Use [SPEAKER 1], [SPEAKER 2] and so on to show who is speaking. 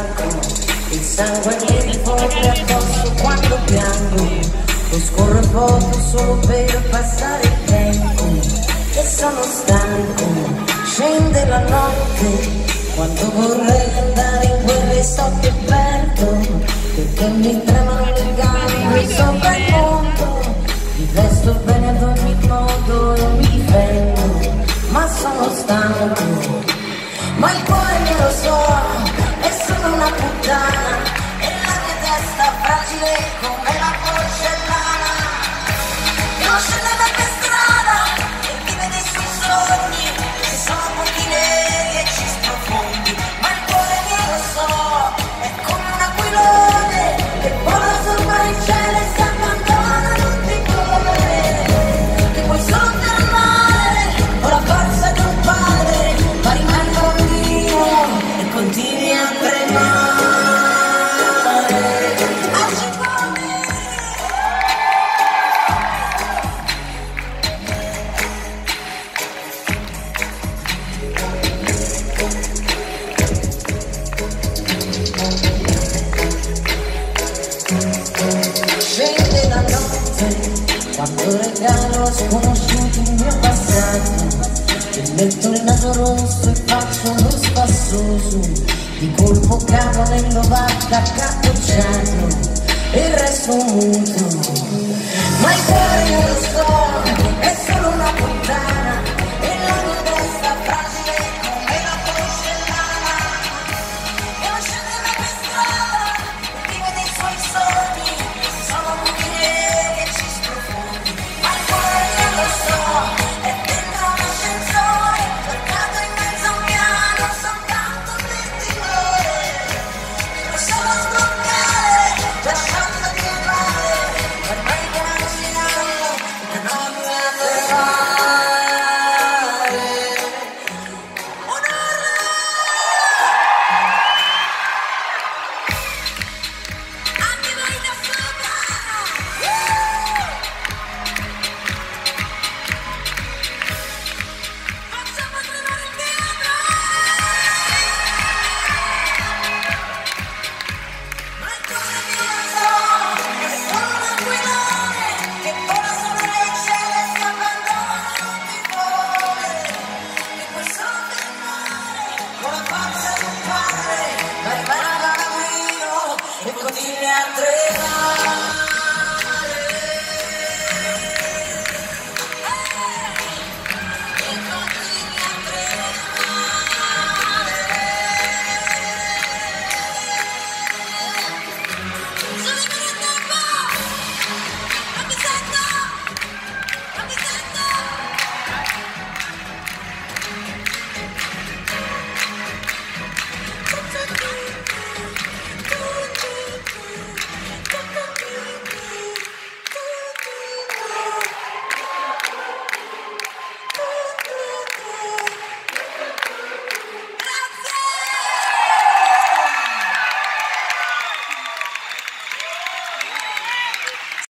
[SPEAKER 1] bianco, il sangue mi rifogge addosso quando piango, lo scorro poco solo per passare il tempo, e sono stanco, scende la notte, quando vorrei andare in guerra e sto che perdo, perché mi tremano le gambe sopra il mondo, mi vesto bene ad ogni modo e mi difendo, ma sono stanco. Ma il cuore me lo so, quando regalo a sconosciuti il mio passato. E metto il naso rosso e faccio lo spassoso. Di colpo cavo nell'ovatta accapocciato e resto muto. Ma il